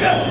Yeah.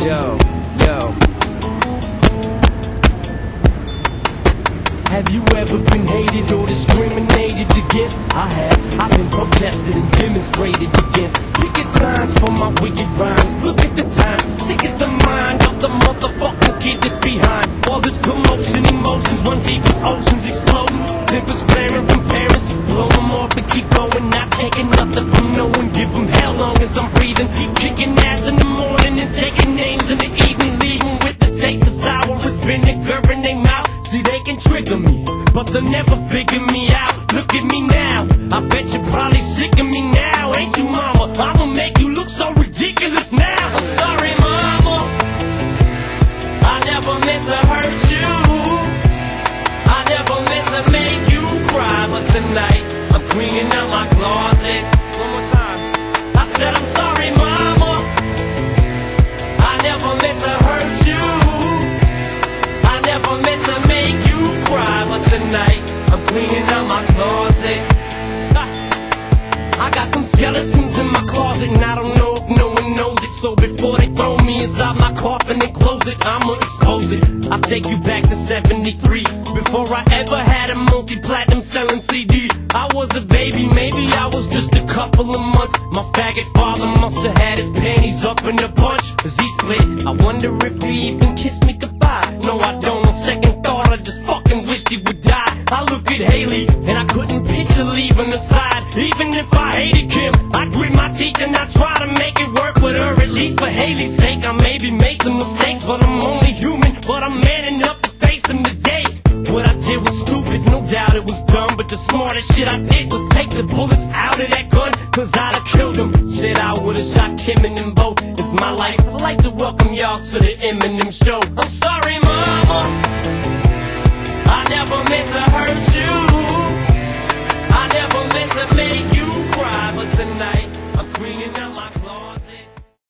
Yo, yo. Have you ever been hated or discriminated against? I have. I've been protested and demonstrated against. Picket signs for my wicked rhymes. Look at the time. Sick is the mind of the motherfucking kid that's behind. All this commotion, emotions run deep as oceans exploding. Tempers flaring from Paris. Just blow them off and keep going. Not taking nothing from no one. Give them hell long as I'm now, ain't you, mama? I'ma make you look so ridiculous now. I'm sorry, mama. I never meant to hurt you. I never meant to make you cry, but tonight I'm cleaning out my closet. One more time. I said I'm sorry, mama. I never meant to hurt you. I never meant to make you cry, but tonight I'm cleaning out my closet. I got some skeletons in my closet, and I don't know if no one knows it. So before they throw me inside my coffin and close it, I'ma expose it. I'll take you back to 73. Before I ever had a multi platinum selling CD, I was a baby, maybe I was just a couple of months. My faggot father must have had his panties up in a bunch, cause he split. I wonder if he even kissed me goodbye. No, I don't. On second thought, I just fucking wished he would die. I look at Hailie, But I'm man enough to face them today. What I did was stupid, no doubt it was dumb. But the smartest shit I did was take the bullets out of that gun, cause I'd have killed them. Shit, I would've shot Kim and them both. It's my life. I'd like to welcome y'all to the Eminem show. I'm sorry, mama. I never meant to hurt you. I never meant to make you cry, but tonight I'm cleaning